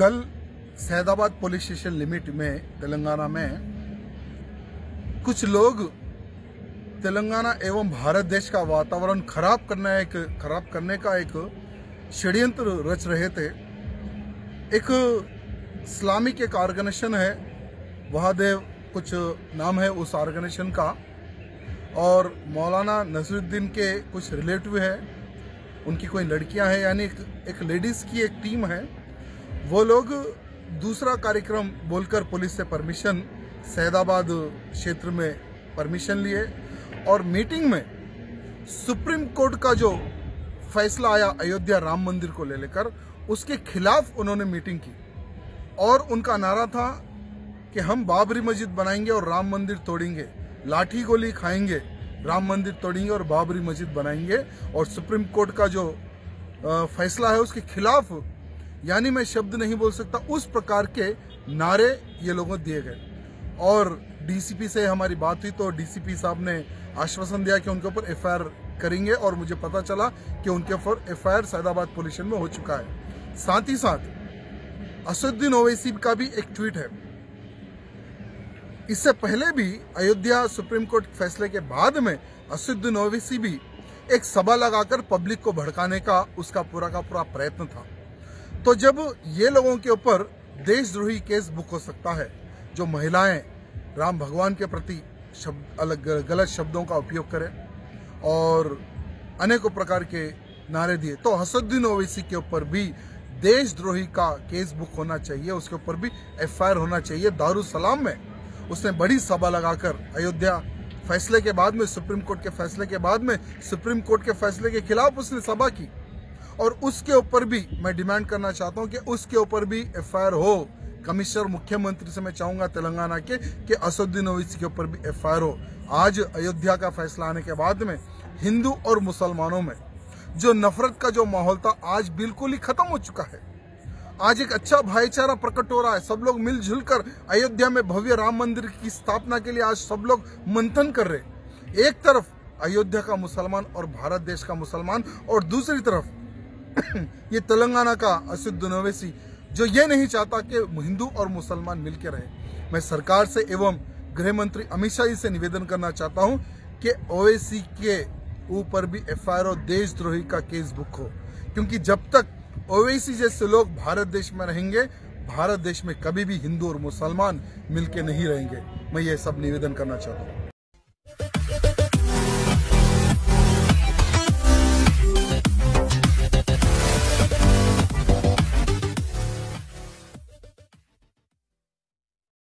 कल Saidabad police station limit में तेलंगाना में कुछ लोग तेलंगाना एवं भारत देश का वातावरण खराब करना एक खराब करने का एक षड्यंत्र रच रहे थे। एक इस्लामिक एक ऑर्गेनाइजेशन है वहादेव कुछ नाम है उस ऑर्गेनाइजेशन का और मौलाना नसरुद्दीन के कुछ रिलेटिव है उनकी कोई लड़कियाँ हैं यानी एक, एक लेडीज़ की एक टीम है। वो लोग दूसरा कार्यक्रम बोलकर पुलिस से परमिशन सैदाबाद क्षेत्र में परमिशन लिए और मीटिंग में सुप्रीम कोर्ट का जो फैसला आया अयोध्या राम मंदिर को ले लेकर, उसके खिलाफ उन्होंने मीटिंग की। और उनका नारा था कि हम बाबरी मस्जिद बनाएँगे और राम मंदिर तोड़ेंगे, लाठी गोली खाएँगे, राम मंदिर तोड़ेंगे और बाबरी मस्जिद बनाएँगे और सुप्रीम कोर्ट का जो फैसला है उसके खिलाफ यानी मैं शब्द नहीं बोल सकता, उस प्रकार के नारे ये लोगों दिए गए। और डीसीपी से हमारी बात हुई तो डीसीपी साहब ने आश्वासन दिया कि उनके ऊपर एफआईआर करेंगे और मुझे पता चला कि उनके ऊपर एफआईआर सैदाबाद पुलिस में हो चुका है। साथ ही साथ असुद्दीन ओवैसी का भी एक ट्वीट है। इससे पहले भी अयोध्या सुप्रीम कोर्ट फैसले के बाद में असुद्दीन ओवैसी भी एक सभा लगाकर पब्लिक को भड़काने का, उसका पूरा का पूरा प्रयत्न था। तो जब ये लोगों के ऊपर देशद्रोही केस बुक हो सकता है, जो महिलाएँ राम भगवान के प्रति शब्द, अलग, गलत शब्दों का उपयोग करें और अनेकों प्रकार के नारे दिए तो हसुद्दीन ओवैसी के ऊपर भी देशद्रोही का केस बुक होना चाहिए, उसके ऊपर भी एफआईआर होना चाहिए दारू सलाम में। उसने बड़ी सभा लगाकर अयोध्या फैसले के बाद में, सुप्रीम कोर्ट के फैसले के बाद में, सुप्रीम कोर्ट के फैसले के खिलाफ उसने सभा की। और उसके ऊपर भी मैं डिमांड करना चाहता हूँ कि उसके ऊपर भी एफआईआर हो। कमिश्नर, मुख्यमंत्री से मैं चाहूँगा तेलंगाना के, कि असुद्दीन ओवैसी के ऊपर भी एफआईआर हो। आज अयोध्या का फैसला आने के बाद में हिंदू और मुसलमानों में जो नफरत का जो माहौल था, आज बिल्कुल ही खत्म हो चुका है। आज एक अच्छा भाईचारा प्रकट हो रहा है। सब लोग मिलजुल कर अयोध्या में भव्य राम मंदिर की स्थापना के लिए आज सब लोग मंथन कर रहे एक तरफ़ अयोध्या का मुसलमान और भारत देश का मुसलमान और दूसरी तरफ़ ये तेलंगाना का असुद्द ओवैसी जो ये नहीं चाहता कि हिंदू और मुसलमान मिलकर रहे। मैं सरकार से एवं गृह मंत्री अमित शाह जी से निवेदन करना चाहता हूँ कि ओवैसी के ऊपर भी एफ़ एफआईआर और देशद्रोही का केस बुक हो। क्योंकि जब तक ओवैसी जैसे लोग भारत देश में रहेंगे, भारत देश में कभी भी हिंदू और मुसलमान मिलके नहीं रहेंगे। मैं ये सब निवेदन करना चाहता हूँ।